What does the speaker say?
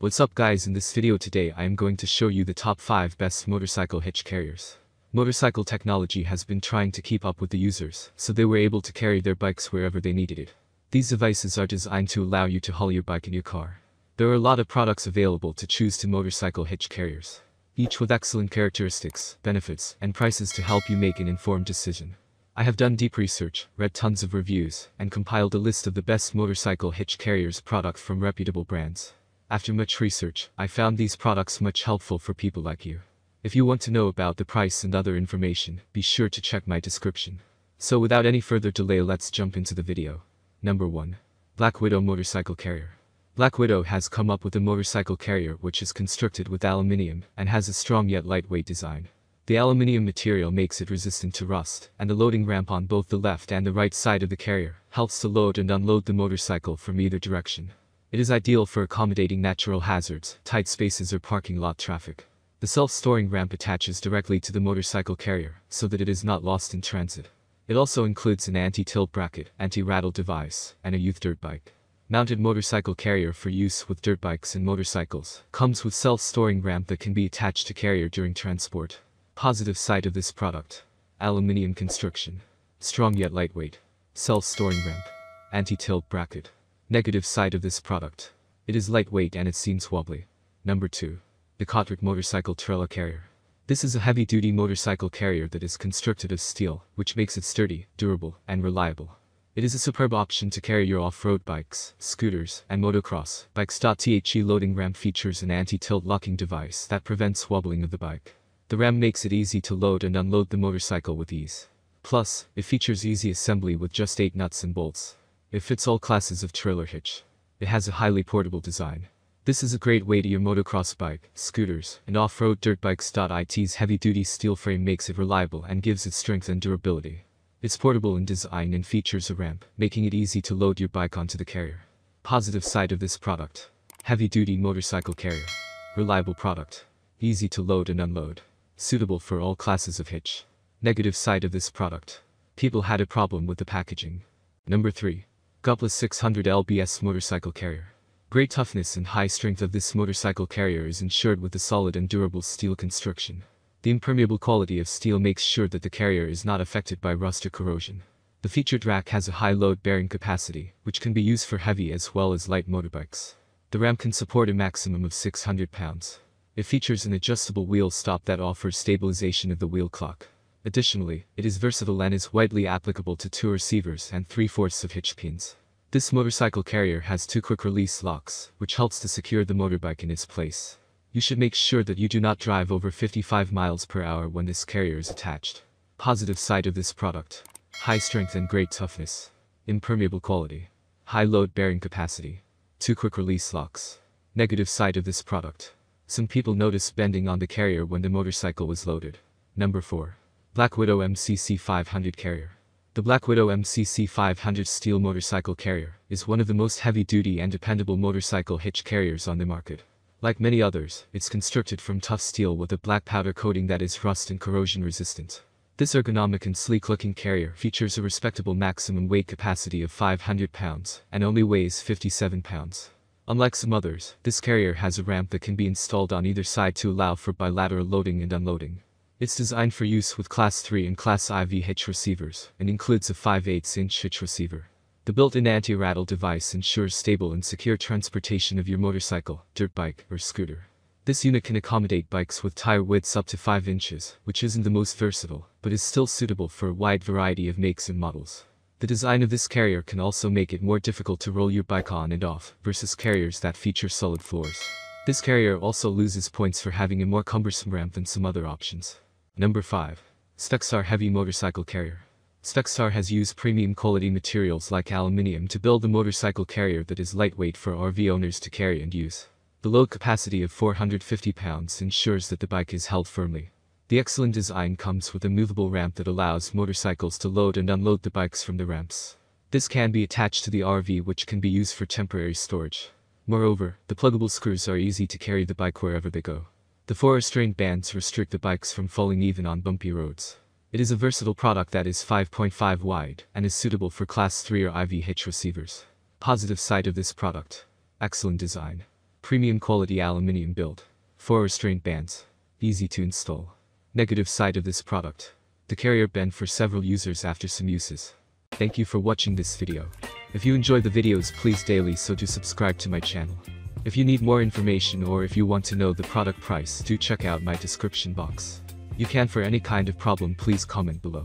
What's up guys in this video today I am going to show you the top 5 best motorcycle hitch carriers. Motorcycle technology has been trying to keep up with the users, so they were able to carry their bikes wherever they needed it. These devices are designed to allow you to haul your bike in your car. There are a lot of products available to choose to motorcycle hitch carriers, each with excellent characteristics, benefits, and prices to help you make an informed decision. I have done deep research, read tons of reviews, and compiled a list of the best motorcycle hitch carriers product from reputable brands. After much research, I found these products much helpful for people like you. If you want to know about the price and other information, be sure to check my description. So without any further delay let's jump into the video. Number 1. Black Widow Motorcycle Carrier. Black Widow has come up with a motorcycle carrier which is constructed with aluminium and has a strong yet lightweight design. The aluminium material makes it resistant to rust, and the loading ramp on both the left and the right side of the carrier helps to load and unload the motorcycle from either direction. It is ideal for accommodating natural hazards, tight spaces or parking lot traffic. The self-storing ramp attaches directly to the motorcycle carrier, so that it is not lost in transit. It also includes an anti-tilt bracket, anti-rattle device, and a youth dirt bike. Mounted motorcycle carrier for use with dirt bikes and motorcycles. Comes with self-storing ramp that can be attached to carrier during transport. Positive side of this product. Aluminium construction. Strong yet lightweight. Self-storing ramp. Anti-tilt bracket. Negative side of this product. It is lightweight and it seems wobbly. Number 2. The ECOTRIC Motorcycle Trailer Carrier. This is a heavy-duty motorcycle carrier that is constructed of steel, which makes it sturdy, durable, and reliable. It is a superb option to carry your off-road bikes, scooters, and motocross bikes. The loading ramp features an anti-tilt locking device that prevents wobbling of the bike. The ram makes it easy to load and unload the motorcycle with ease. Plus, it features easy assembly with just 8 nuts and bolts. It fits all classes of trailer hitch. It has a highly portable design. This is a great way to your motocross bike, scooters, and off-road dirt bikes. It's heavy-duty steel frame makes it reliable and gives it strength and durability. It's portable in design and features a ramp, making it easy to load your bike onto the carrier. Positive side of this product. Heavy-duty motorcycle carrier. Reliable product. Easy to load and unload. Suitable for all classes of hitch. Negative side of this product. People had a problem with the packaging. Number 3. Goplus 600 LBS Motorcycle Carrier. Great toughness and high strength of this motorcycle carrier is ensured with a solid and durable steel construction. The impermeable quality of steel makes sure that the carrier is not affected by rust or corrosion. The featured rack has a high load bearing capacity, which can be used for heavy as well as light motorbikes. The ramp can support a maximum of 600 pounds. It features an adjustable wheel stop that offers stabilization of the wheel clock. Additionally, it is versatile and is widely applicable to two receivers and three-fourths of hitch pins. This motorcycle carrier has two quick-release locks, which helps to secure the motorbike in its place. You should make sure that you do not drive over 55 miles per hour when this carrier is attached. Positive side of this product. High strength and great toughness. Impermeable quality. High load bearing capacity. Two quick release locks. Negative side of this product. Some people noticed bending on the carrier when the motorcycle was loaded. Number 4. Black Widow MCC 500 Carrier. The Black Widow MCC 500 steel motorcycle carrier is one of the most heavy-duty and dependable motorcycle hitch carriers on the market. Like many others, it's constructed from tough steel with a black powder coating that is rust and corrosion resistant. This ergonomic and sleek-looking carrier features a respectable maximum weight capacity of 500 pounds and only weighs 57 pounds. Unlike some others, this carrier has a ramp that can be installed on either side to allow for bilateral loading and unloading. It's designed for use with Class 3 and Class IV hitch receivers, and includes a 5 8 inch hitch receiver. The built-in anti-rattle device ensures stable and secure transportation of your motorcycle, dirt bike, or scooter. This unit can accommodate bikes with tire widths up to 5 inches, which isn't the most versatile, but is still suitable for a wide variety of makes and models. The design of this carrier can also make it more difficult to roll your bike on and off versus carriers that feature solid floors. This carrier also loses points for having a more cumbersome ramp than some other options. Number 5. SPECSTAR Heavy Motorcycle Carrier. SPECSTAR has used premium quality materials like aluminium to build a motorcycle carrier that is lightweight for RV owners to carry and use. The load capacity of 450 pounds ensures that the bike is held firmly, the excellent design comes with a movable ramp that allows motorcycles to load and unload the bikes from the ramps. This can be attached to the RV which can be used for temporary storage. Moreover, the pluggable screws are easy to carry the bike wherever they go. The four restraint bands restrict the bikes from falling even on bumpy roads. It is a versatile product that is 5.5 wide and is suitable for class 3 or IV hitch receivers. Positive side of this product. Excellent design. Premium quality aluminium build. 4 restraint bands. Easy to install. Negative side of this product. The carrier bent for several users after some uses. Thank you for watching this video. If you enjoy the videos please daily so to subscribe to my channel. If you need more information or if you want to know the product price do check out my description box. You can for any kind of problem please comment below.